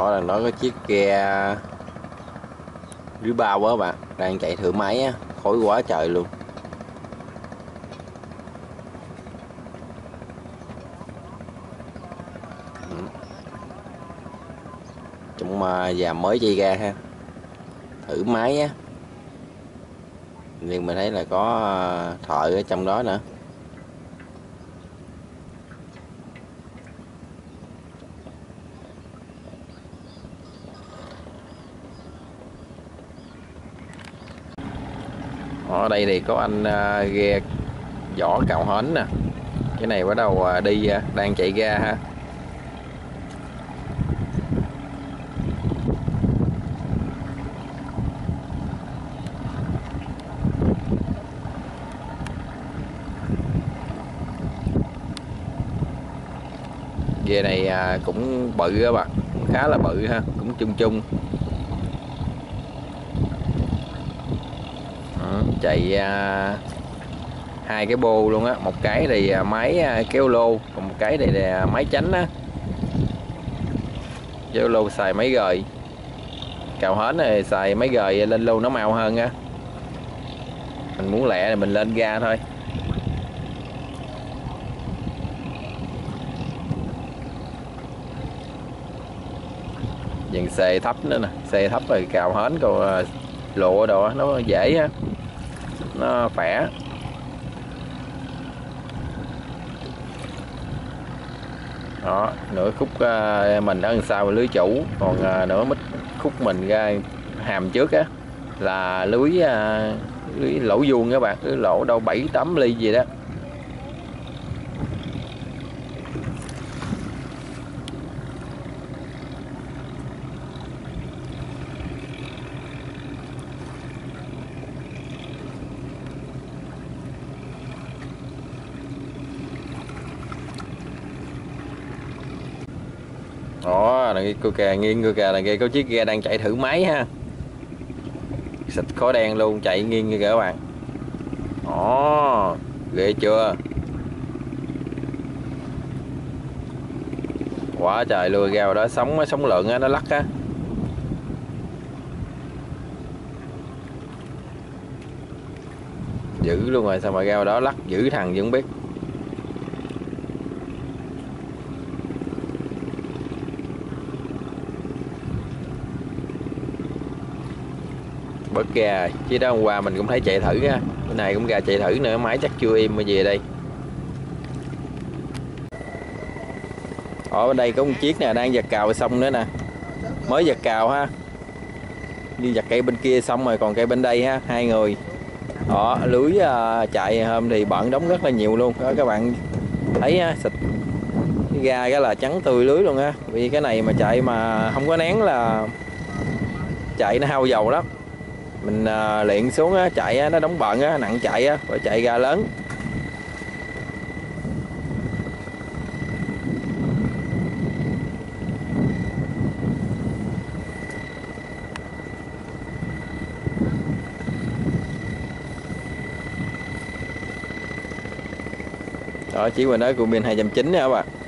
đó là nó có chiếc ghe dưới bao quá bạn. Đang chạy thử máy á. Khói quá trời luôn. Ừ. Chúng mà già mới chạy ra ha. Thử máy á. Nhưng mình thấy là có à, thợ ở trong đó nữa. Ở đây thì có anh à, ghe vỏ cạo hến nè. Cái này bắt đầu à, đi à, đang chạy ra ha. Ghe này cũng bự các bạn, cũng khá là bự ha, cũng chung chung Đó, chạy à, hai cái bô luôn á. Một cái thì à, máy à, kéo lô, còn một cái thì là máy chánh á. Kéo lô xài máy gời. Cào hến này, xài máy gời lên lô nó mau hơn á. Mình muốn lẹ thì mình lên ga thôi. Dàn xe thấp nữa nè. Xe thấp rồi cào hến còn lộ đồ nó dễ á nó khỏe. Đó nửa khúc uh, mình ở sau lưới chủ còn uh, nửa mít khúc mình ra hàm trước á là lưới uh, lưới lỗ vuông các bạn lưới lỗ đâu bảy tám ly gì đó. Đó là cái cô kè, nghiêng cô kè là kia có chiếc ghe đang chạy thử máy ha. Xịt khói đen luôn, chạy nghiêng như các bạn đó ghê chưa? Quá trời luôn vào đó, sóng sóng lượn á, nó lắc á. Dữ luôn rồi, sao mà ra đó lắc dữ thằng vẫn biết. Bớt gà, chứ đó hôm qua mình cũng thấy chạy thử á bữa nay cũng gà chạy thử nữa máy chắc chưa im mà về đây. Ở bên đây có một chiếc nè đang giật cào xong nữa nè. Mới giật cào ha. Đi giật cây bên kia xong rồi còn cây bên đây ha hai người. Đó lưới uh, chạy hôm thì bận đóng rất là nhiều luôn. Đó các bạn thấy ha xịt. Cái ga cái là trắng tươi lưới luôn á vì cái này mà chạy mà không có nén là chạy nó hao dầu lắm mình uh, luyện xuống á, chạy á, nó đóng bận á, nặng chạy á, phải chạy ra lớn. Đó chỉ mình nói của mình 290 nha các bạn.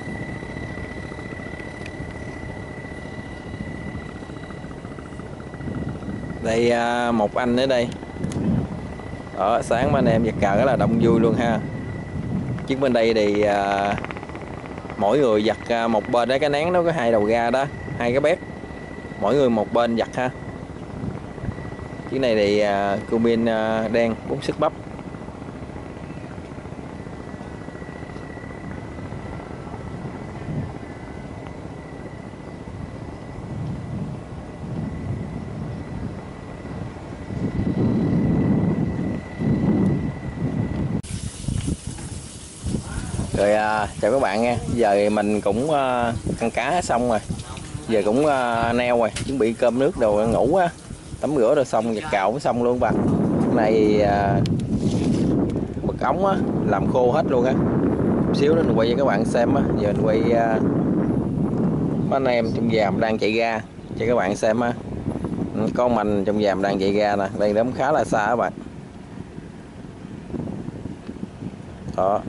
Đây à, một anh ở đây. Đó sáng mà anh em giật cờ rất là đông vui luôn ha. Chiếc bên đây thì à, mỗi người giặt à, một bên. Đấy cái nén nó có hai đầu ga đó hai cái bếp, mỗi người một bên giặt ha. Chiếc này thì à, cumin à, đen bốn sức bắp. Rồi à, chào các bạn nha. Giờ mình cũng à, ăn cá xong rồi. Giờ cũng à, neo rồi chuẩn bị cơm nước đồ ngủ á. Tắm rửa rồi xong giặt cạo cũng xong luôn bạn. Hôm này à, mực ống á làm khô hết luôn á. Xíu nữa mình quay cho các bạn xem á. Giờ mình quay à, mấy anh em trong giàm đang chạy ra cho các bạn xem á. Con mình trong giàm đang chạy ra nè đây đấm khá là xa các bạn. Đó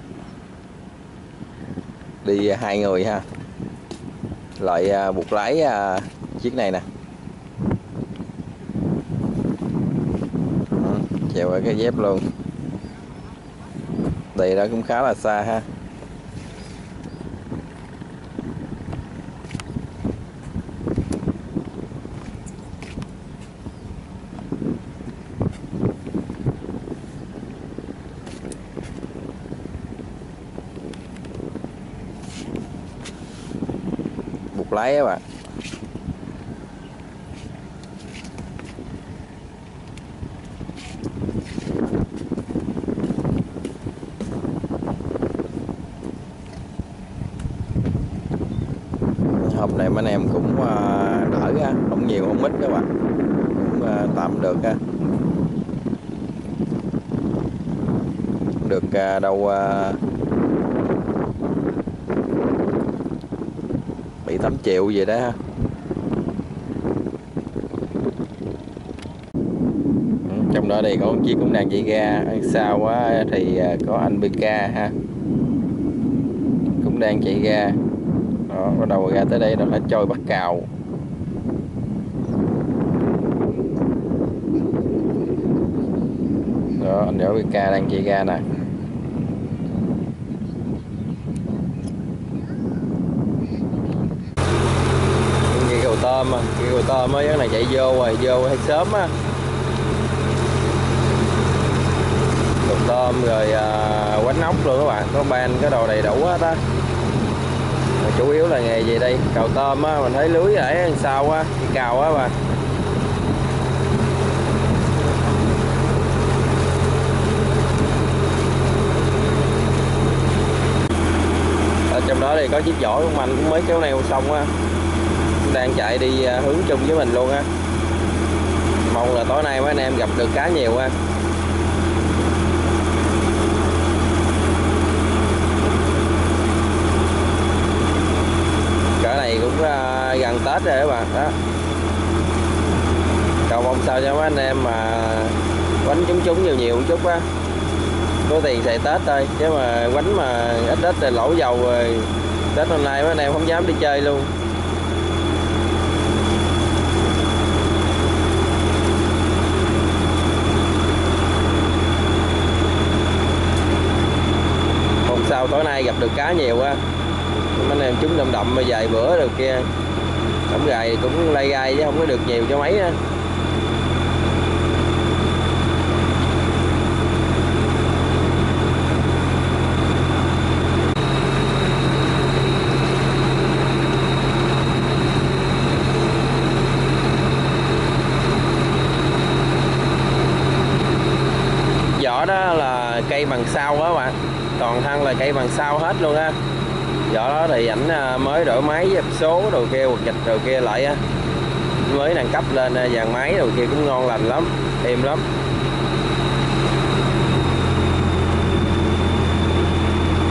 đi à, hai người ha. Loại à, buộc lái à, chiếc này nè. Ừ, chèo ở cái dép luôn. Đây đó cũng khá là xa ha. Lấy lái á bạn. Hộp này mấy anh em cũng à, đỡ không nhiều, không ít các bạn. Cũng à, tạm được ha được à, đâu à, 7 8 triệu gì đó ha. Ừ, trong đó đây có một chiếc cũng đang chạy ga. Ở sau quá thì à, có anh BK ha. Cũng đang chạy ga. Đó bắt đầu ra tới đây đó phải trôi bắt cào. Đó anh nhỏ BK đang chạy ga nè cái cầu tôm á kêu tôm á cái này chạy vô rồi vô hay sớm á. Cầu tôm rồi à, quánh ốc luôn các bạn có ban cái đồ đầy đủ hết á. Mà chủ yếu là nghề gì đây? Cầu tôm á mình thấy lưới ở sau á đi cào á bạn ở trong đó thì có chiếc vỏ của mình cũng mới kéo neo xong á đang chạy đi à, hướng chung với mình luôn á. Mong là tối nay mấy anh em gặp được cá nhiều ha. Cỡ này cũng à, gần tết rồi các bạn đó. Cầu mong sao cho mấy anh em mà quánh chúng chúng nhiều nhiều một chút á. Có tiền xài tết thôi, chứ mà quánh mà ít ít thì lỗ dầu rồi. Tết hôm nay mấy anh em không dám đi chơi luôn. Sao sau tối nay gặp được cá nhiều quá, mấy anh em chúng đậm đậm mà vài bữa rồi kia. Ổng gài cũng lay gai chứ không có được nhiều cho mấy á vỏ đó là cây bằng sao đó bạn toàn thân là cây bằng sau hết luôn á vỏ đó thì ảnh à, mới đổi máy dập số đồ kia hoặc dịch đồ kia lại á. Mới nâng cấp lên à, dàn máy đồ kia cũng ngon lành lắm, êm lắm.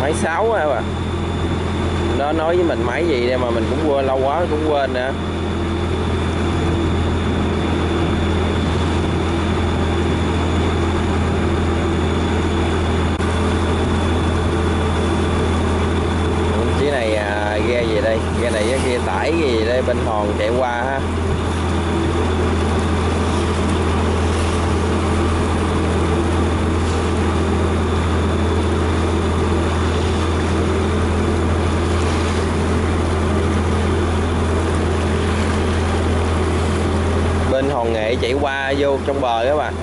Máy 6 á bà. Nó nói với mình máy gì đây mà mình cũng quên, lâu quá cũng quên nữa chiếc này à, ghe gì đây ghe này với ghe tải cái gì đây bên hòn chạy qua ha. Bên hòn nghệ chạy qua vô trong bờ các bạn